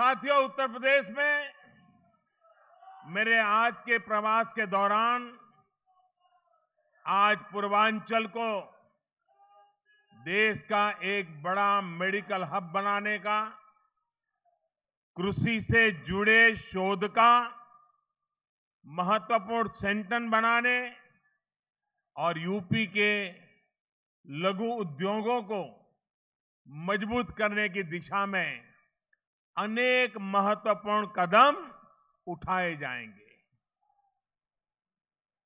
साथियों, उत्तर प्रदेश में मेरे आज के प्रवास के दौरान आज पूर्वांचल को देश का एक बड़ा मेडिकल हब बनाने का, कृषि से जुड़े शोध का महत्वपूर्ण सेंटर बनाने और यूपी के लघु उद्योगों को मज़बूत करने की दिशा में अनेक महत्वपूर्ण कदम उठाए जाएँगे।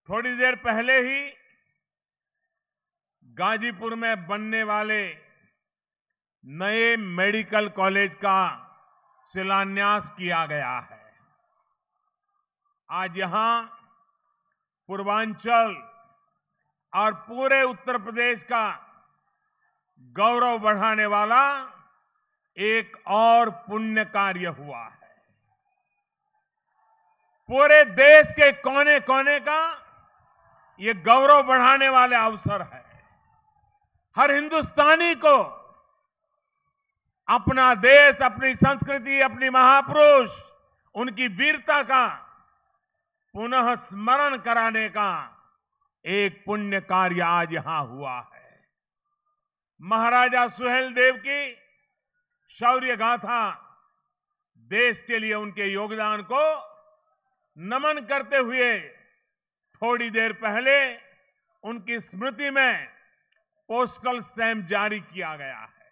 थोड़ी देर पहले ही गाजीपुर में बनने वाले नए मेडिकल कॉलेज का शिलान्यास किया गया है। आज यहाँ पूर्वांचल और पूरे उत्तर प्रदेश का गौरव बढ़ाने वाला एक और पुण्य कार्य हुआ है। पूरे देश के कोने कोने का ये गौरव बढ़ाने वाले अवसर है। हर हिंदुस्तानी को अपना देश, अपनी संस्कृति, अपनी महापुरुष, उनकी वीरता का पुनः स्मरण कराने का एक पुण्य कार्य आज यहाँ हुआ है। महाराजा सुहेल देव की शौर्य गाथा देश के लिए उनके योगदान को नमन करते हुए थोड़ी देर पहले उनकी स्मृति में पोस्टल स्टैंप जारी किया गया है।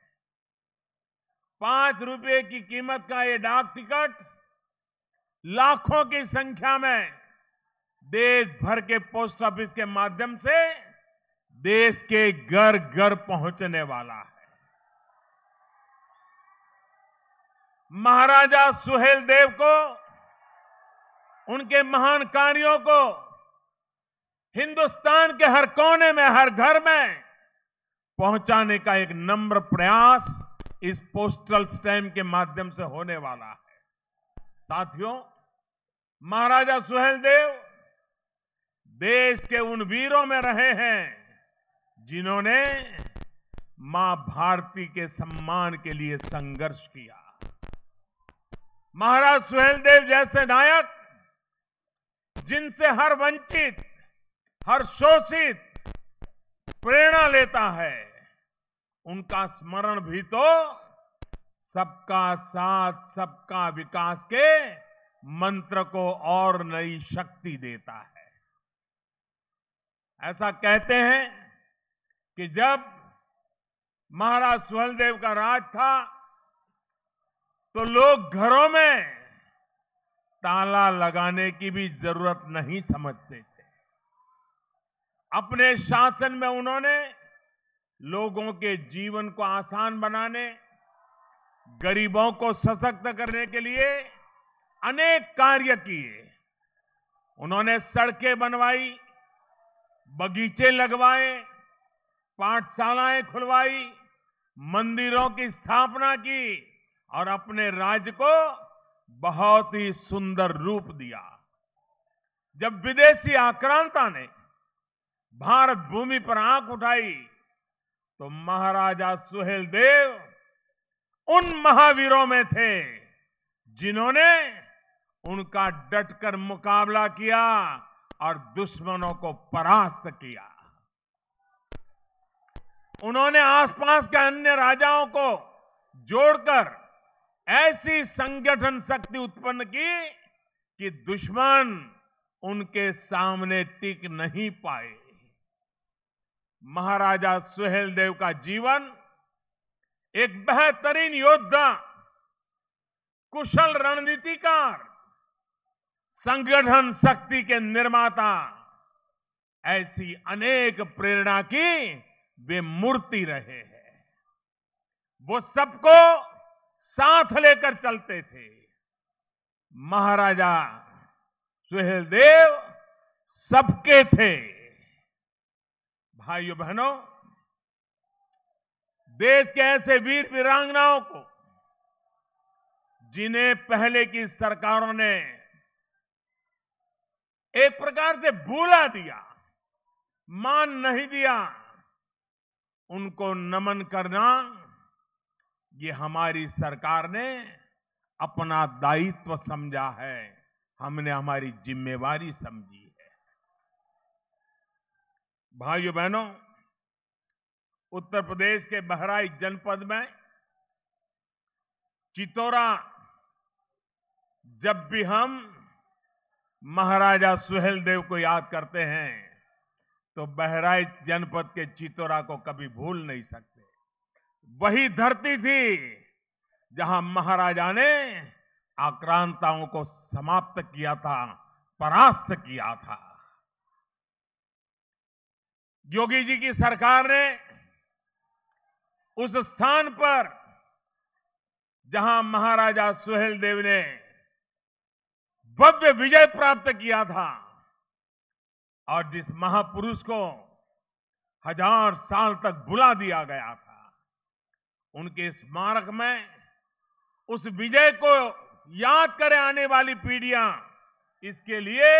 पाँच रुपए की कीमत का ये डाक टिकट लाखों की संख्या में देश भर के पोस्ट ऑफ़िस के माध्यम से देश के घर घर पहुँचने वाला है। महाराजा सुहेल देव को, उनके महान कार्यों को, हिंदुस्तान के हर कोने में, हर घर में पहुँचाने का एक नम्र प्रयास इस पोस्टल स्टैम्प के माध्यम से होने वाला है। साथियों, महाराजा सुहेल देव देश के उन वीरों में रहे हैं जिन्होंने माँ भारती के सम्मान के लिए संघर्ष किया। महाराज सुहेल देव जैसे नायक, जिनसे हर वंचित, हर शोषित प्रेरणा लेता है, उनका स्मरण भी तो सबका साथ, सबका विकास के मंत्र को और नई शक्ति देता है। ऐसा कहते हैं कि जब महाराज सुहलदेव का राज था तो लोग घरों में ताला लगाने की भी ज़रूरत नहीं समझते थे। अपने शासन में उन्होंने लोगों के जीवन को आसान बनाने, गरीबों को सशक्त करने के लिए अनेक कार्य किए। उन्होंने सड़कें बनवाई, बगीचे लगवाए, पाठशालाएँ खुलवाई, मंदिरों की स्थापना की। और अपने राज्य को बहुत ही सुंदर रूप दिया। जब विदेशी आक्रांता ने भारत भूमि पर आँख उठाई तो महाराजा सुहेल देव उन महावीरों में थे जिन्होंने उनका डटकर मुकाबला किया और दुश्मनों को परास्त किया। उन्होंने आसपास के अन्य राजाओं को जोड़कर ऐसी संगठन शक्ति उत्पन्न की कि दुश्मन उनके सामने टिक नहीं पाए। महाराजा सुहेल देव का जीवन, एक बेहतरीन योद्धा, कुशल रणनीतिकार, संगठन शक्ति के निर्माता, ऐसी अनेक प्रेरणा की वे मूर्ति रहे हैं। वो सबको साथ लेकर चलते थे। महाराजा सुहेल देव सबके थे। भाइयों बहनों, देश के ऐसे वीर वीरांगनाओं को, जिन्हें पहले की सरकारों ने एक प्रकार से भूला दिया, मान नहीं दिया, उनको नमन करना ये हमारी सरकार ने अपना दायित्व समझा है। हमने हमारी जिम्मेवारी समझी है। भाइयों बहनों उत्तर प्रदेश के बहराइच जनपद में चितौरा जब भी हम महाराजा सुहेल देव को याद करते हैं तो बहराइच जनपद के चितौरा को कभी भूल नहीं सकते। वही धरती थी जहाँ महाराजा ने आक्रांताओं को समाप्त किया था, परास्त किया था। योगी जी की सरकार ने उस स्थान पर जहाँ महाराजा सुहेल देव ने भव्य विजय प्राप्त किया था और जिस महापुरुष को हज़ार साल तक बुला दिया गया था उनके स्मारक में उस विजय को याद करें आने वाली पीढ़ियाँ, इसके लिए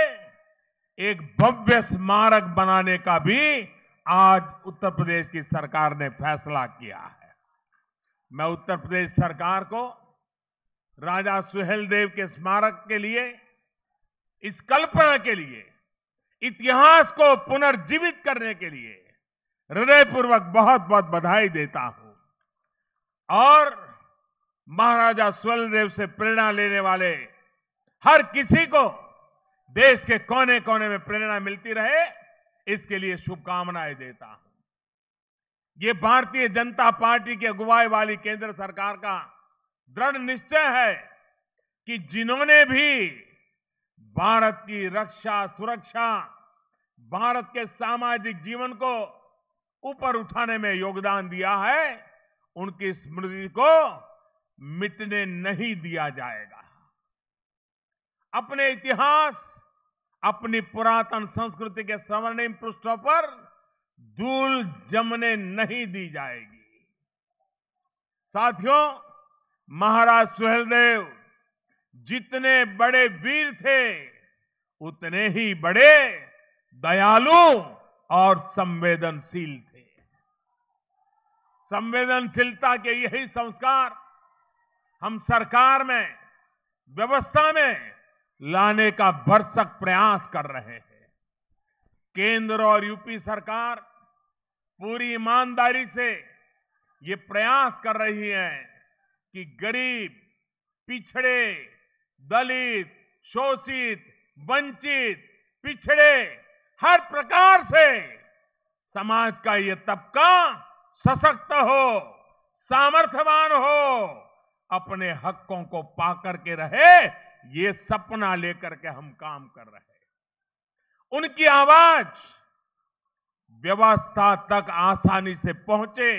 एक भव्य स्मारक बनाने का भी आज उत्तर प्रदेश की सरकार ने फैसला किया है। मैं उत्तर प्रदेश सरकार को राजा सुहेल देव के स्मारक के लिए, इस कल्पना के लिए, इतिहास को पुनर्जीवित करने के लिए हृदयपूर्वक बहुत बहुत बधाई देता हूँ। और महाराजा सुहेलदेव से प्रेरणा लेने वाले हर किसी को देश के कोने कोने में प्रेरणा मिलती रहे, इसके लिए शुभकामनाएँ देता हूँ। ये भारतीय जनता पार्टी की अगुवाई वाली केंद्र सरकार का दृढ़ निश्चय है कि जिन्होंने भी भारत की रक्षा, सुरक्षा, भारत के सामाजिक जीवन को ऊपर उठाने में योगदान दिया है उनकी स्मृति को मिटने नहीं दिया जाएगा। अपने इतिहास, अपनी पुरातन संस्कृति के स्वर्णिम पृष्ठों पर धूल जमने नहीं दी जाएगी। साथियों, महाराज सुहेलदेव जितने बड़े वीर थे, उतने ही बड़े दयालु और संवेदनशील थे। संवेदनशीलता के यही संस्कार हम सरकार में, व्यवस्था में लाने का भरसक प्रयास कर रहे हैं। केंद्र और यूपी सरकार पूरी ईमानदारी से ये प्रयास कर रही है कि गरीब, पिछड़े, दलित, शोषित, वंचित, पिछड़े, हर प्रकार से समाज का ये तबका सशक्त हो, सामर्थ्यवान हो, अपने हकों को पाकर के रहे, ये सपना लेकर के हम काम कर रहे उनकी आवाज़ व्यवस्था तक आसानी से पहुँचे